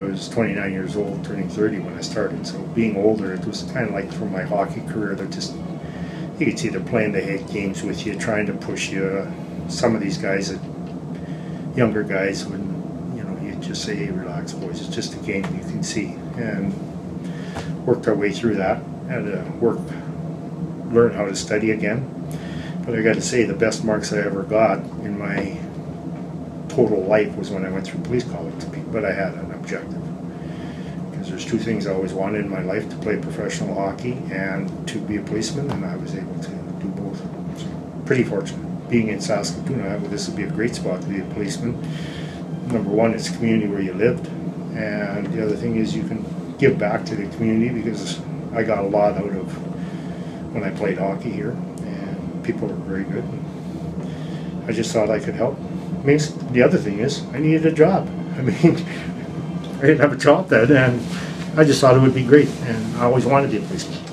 I was 29 years old, turning 30 when I started. So being older, it was kind of like from my hockey career. They're just you could see they're playing the head games with you, trying to push you. Some of these guys, younger guys, when you know you just say, "Hey, relax, boys. It's just a game." You can see, and worked our way through that. Had to work, learn how to study again. But I got to say, the best marks I ever got in my total life was when I went through police college. But I had an objective. Because there's two things I always wanted in my life to play professional hockey and to be a policeman, and I was able to do both. So, pretty fortunate. Being in Saskatoon, I, this would be a great spot to be a policeman. Number one, it's community where you lived, and the other thing is you can give back to the community because I got a lot out of when I played hockey here, and people were very good. I just thought I could help. The other thing is, I needed a job. I mean, I didn't have a job then, and I just thought it would be great, and I always wanted to be a policeman.